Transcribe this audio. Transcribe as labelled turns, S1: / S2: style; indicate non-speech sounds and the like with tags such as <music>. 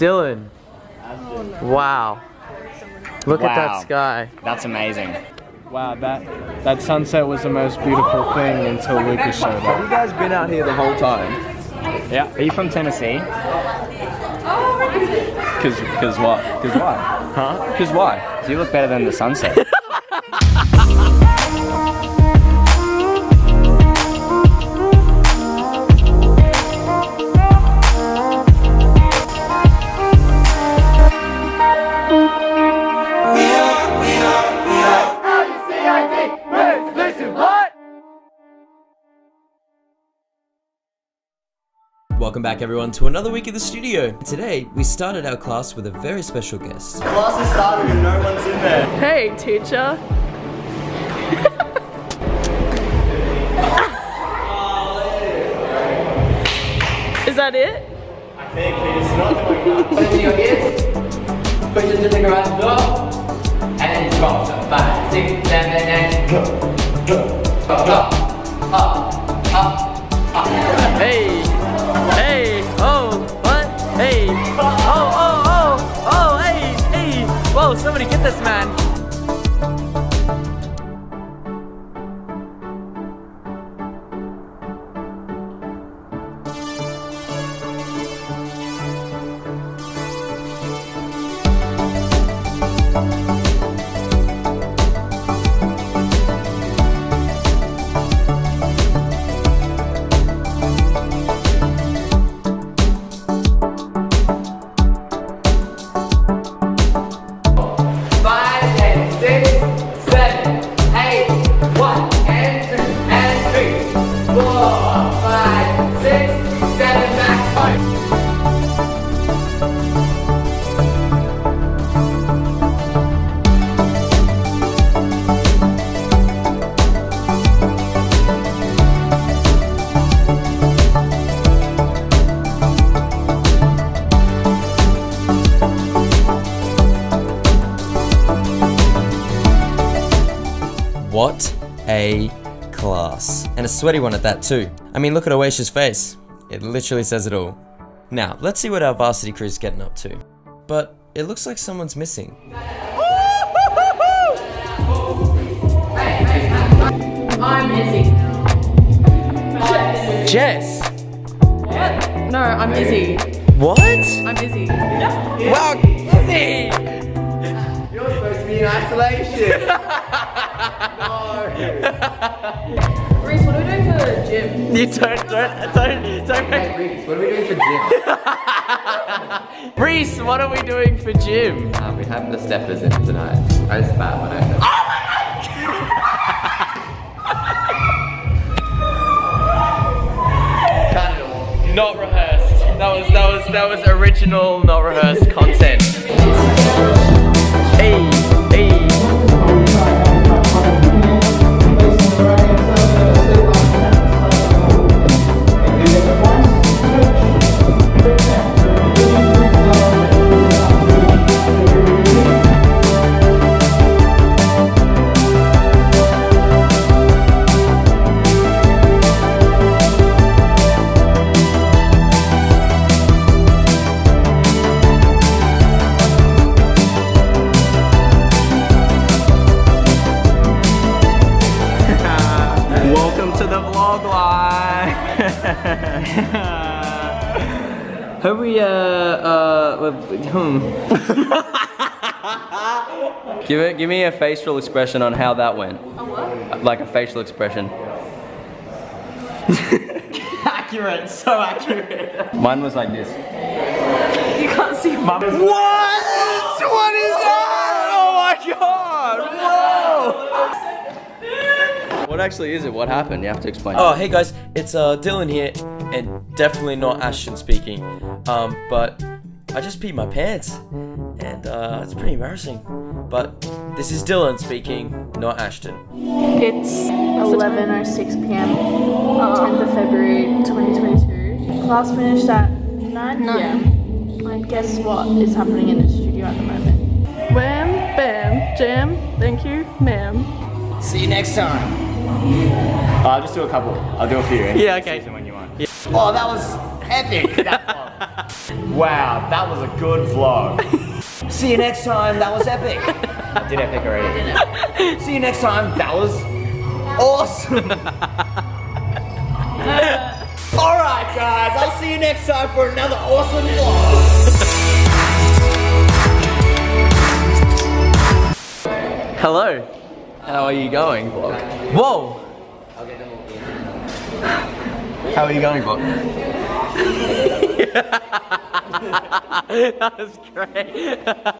S1: Dillon. Wow. Look at that sky.
S2: That's amazing.
S3: Wow, that that sunset was the most beautiful thing until Lucas showed up.
S4: Have You guys been out here the whole time?
S2: Yeah. Are you from Tennessee?
S4: Cause, cause what? Cause why?
S2: Huh?
S4: Cause why?
S2: You look better than the sunset. <laughs>
S5: Welcome back everyone to another week in the studio. Today, we started our class with a very special guest. Class is started and no one's in there.
S6: Hey, teacher. Is that it?
S7: Open your ears, push it to the garage door, and then drop. So five, six, seven, and go. Go. Go. Go. Up. Up. Up.
S1: Hey, hey, man.
S7: Four, five, six, seven, back.
S5: What a class. And a sweaty one at that too. I mean, look at Oasia's face. It literally says it all. Now, let's see what our varsity crew's getting up to. But it looks like someone's missing.
S6: I'm Izzy.
S1: Jess.
S6: No, I'm Izzy.
S1: What?
S6: I'm Izzy.
S1: Wow, Izzy.
S7: You're supposed to be in isolation. <laughs>
S6: Reese, what are we doing for the gym?
S1: You don't, don't, don't, don't.
S7: Hey, Reese, what are we doing for gym? <laughs>
S1: Reese, what are we doing for gym?
S7: Um, we have the steppers in tonight. I just bad one, I know. Cut it all.
S1: Not rehearsed. That was that was that was original, not rehearsed content.
S4: Vlog line. <laughs>
S1: Have we uh uh hmm. <laughs>
S4: give it. Give me a facial expression on how that went.
S6: A what?
S4: Like a facial expression. <laughs>
S1: accurate, so accurate.
S4: Mine was like this.
S6: You can't see my
S1: What? What is that? Oh my god! Whoa!
S4: What actually is it? What happened? You have to explain.
S5: Oh, hey guys, it's uh, Dillon here, and definitely not Ashton speaking. Um, but I just peed my pants, and uh, it's pretty embarrassing. But this is Dillon speaking, not Ashton.
S8: It's 11.06 p.m. 10th of February 2022. Class finished at 9 p.m. And guess what is happening in the studio at the moment?
S6: Wham, bam, jam, thank you, ma'am.
S2: See you next time. I'll just do a couple. I'll do a few.
S1: Yeah,
S2: you
S1: okay.
S2: choose the one you want. Yeah. Oh, that was epic. that <laughs> one.
S7: Wow, that was a good vlog. <laughs> See you next time. That was epic. <laughs> I did epic already. See you next time. That was awesome. All right, guys. I'll see you next time for another awesome vlog.
S5: Hello. How are you going, vlog? Whoa. How are you going, vlog? <laughs> <laughs>
S1: that was great. <laughs>